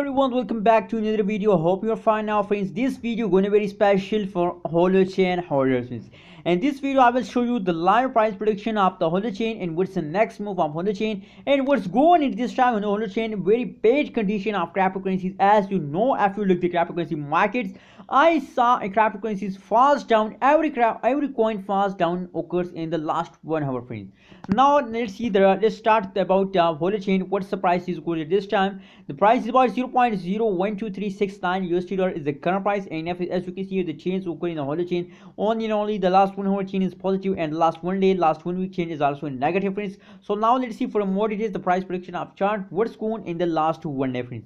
everyone welcome back to another video. Hope you're fine now friends. This video to be very special for holochain holders and this video i will show you the live price prediction of the holochain and what's the next move of holochain and what's going in this time on holochain very bad condition of cryptocurrencies as you know if you look the cryptocurrency markets i saw a cryptocurrencies falls down. Every every coin falls down occurs in the last one hour friends. Now let's see the let's start about uh, holochain what's the price is going at this time? The price is about 0.012369 USD dollar is the current price. And if, as you can see the change occurring in the holochain only and only the last last one hour chain is positive and last one day last one week chain is also in negative friends. So now let's see for more details the price prediction of chart what's going in the last one day friends.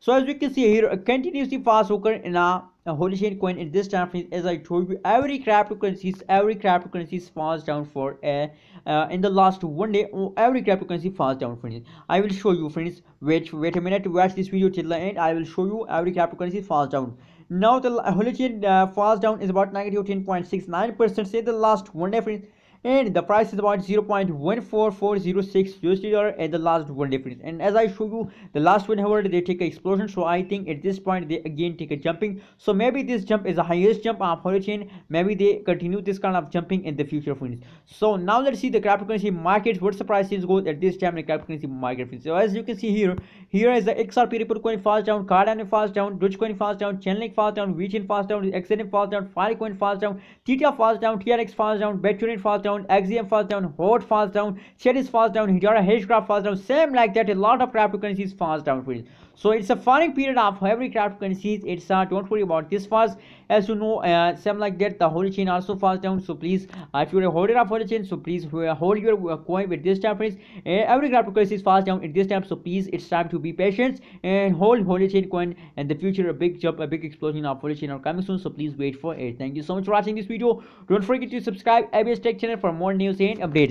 So as you can see here a continuously fast occur in a, a Holochain coin in this time friends. As i told you every cryptocurrencies every cryptocurrency falls down for a uh, in the last one day every cryptocurrency falls down friends. I will show you friends wait wait a minute to watch this video till the end. I will show you every cryptocurrency falls down now the Holochain uh, falls down is about negative 10.69 percent. Say the last one day and the price is about 0.14406 USD dollar at the last one difference and as I show you the last one hour they take an explosion so I think at this point they again take a jumping so maybe this jump is the highest jump on of Holochain maybe they continue this kind of jumping in the future friends so now let's see the cryptocurrency markets what's the prices go at this time in the cryptocurrency market friends so as you can see here here is the XRP Ripple coin falls down Cardano falls down Dogecoin falls down Chainlink falls down VeChain falls down XRP falls down Filecoin falls down Tether falls down TRX falls down BitTorrent falls down down, Axiom falls down, HOT falls down, Charis falls down, Hedera Hashgraph falls down, same like that, a lot of cryptocurrencies falls down for So it's a funny period of every cryptocurrencies. It's uh, don't worry about this falls. As you know, uh, same like that, the Holochain also falls down. So please, uh, if you're a holder of Holochain, so please uh, hold your uh, coin with this time, friends. Uh, every cryptocurrency falls down at this time. So please, it's time to be patient and hold Holochain coin. And the future, a big jump, a big explosion of Holochain are coming soon. So please wait for it. Thank you so much for watching this video. Don't forget to subscribe ABS Tech channel for more news and updates.